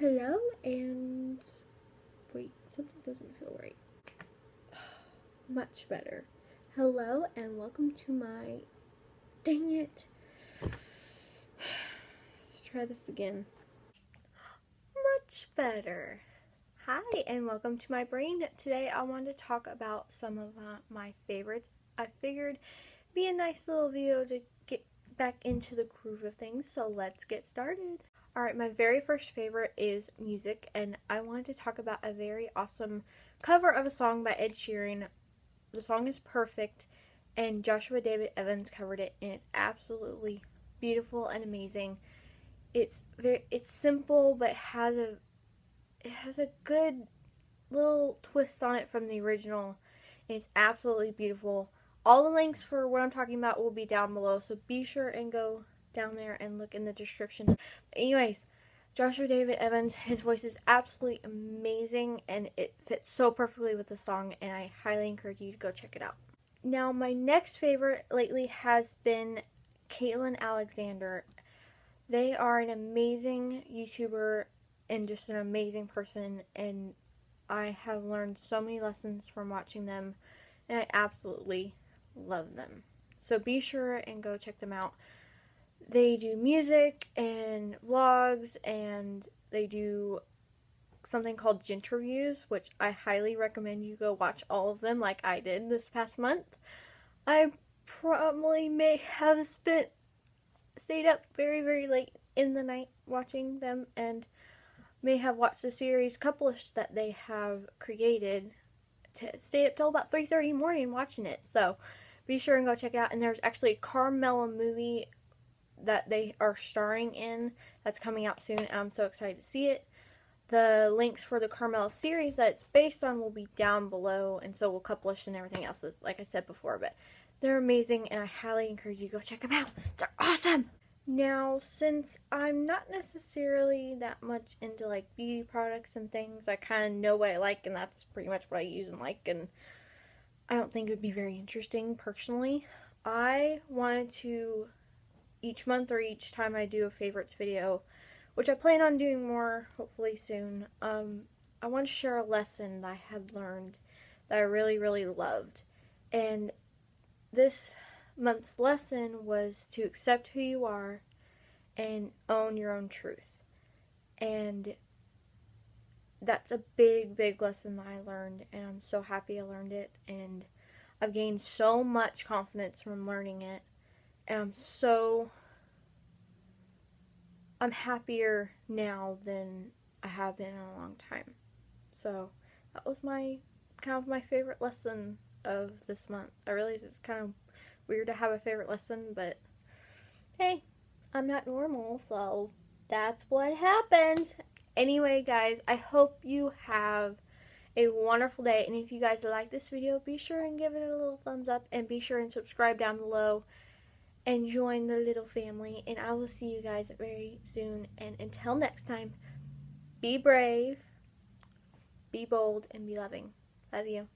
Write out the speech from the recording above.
Hello and wait, something doesn't feel right. Much better. Hello and welcome to my dang it. Let's try this again. Much better. Hi and welcome to my brain. Today I want to talk about some of uh, my favorites. I figured be a nice little video to get back into the groove of things, so let's get started. Alright, my very first favorite is music, and I wanted to talk about a very awesome cover of a song by Ed Sheeran. The song is perfect, and Joshua David Evans covered it, and it's absolutely beautiful and amazing. It's very, it's simple, but has a, it has a good little twist on it from the original. It's absolutely beautiful. All the links for what I'm talking about will be down below, so be sure and go down there and look in the description. But anyways, Joshua David Evans, his voice is absolutely amazing and it fits so perfectly with the song and I highly encourage you to go check it out. Now my next favorite lately has been Kaitlyn Alexander. They are an amazing YouTuber and just an amazing person and I have learned so many lessons from watching them and I absolutely love them. So be sure and go check them out they do music and vlogs and they do something called Ginterviews, which I highly recommend you go watch all of them like I did this past month. I probably may have spent stayed up very very late in the night watching them and may have watched the series Couple-ish that they have created to stay up till about 3.30 morning watching it so be sure and go check it out and there's actually a Carmilla movie that they are starring in that's coming out soon. I'm so excited to see it. The links for the Carmel series that it's based on will be down below, and so will Couple-ish and everything else, like I said before. But they're amazing, and I highly encourage you to go check them out. They're awesome! Now, since I'm not necessarily that much into like beauty products and things, I kind of know what I like, and that's pretty much what I use and like, and I don't think it would be very interesting personally. I wanted to each month or each time I do a favorites video, which I plan on doing more hopefully soon, um, I want to share a lesson that I had learned that I really, really loved. And this month's lesson was to accept who you are and own your own truth. And that's a big, big lesson that I learned, and I'm so happy I learned it. And I've gained so much confidence from learning it and I'm so I'm happier now than I have been in a long time. So that was my kind of my favorite lesson of this month. I realize it's kind of weird to have a favorite lesson, but hey, I'm not normal, so that's what happens. Anyway, guys, I hope you have a wonderful day. And if you guys like this video, be sure and give it a little thumbs up and be sure and subscribe down below and join the little family. And I will see you guys very soon. And until next time, be brave, be bold, and be loving. Love you.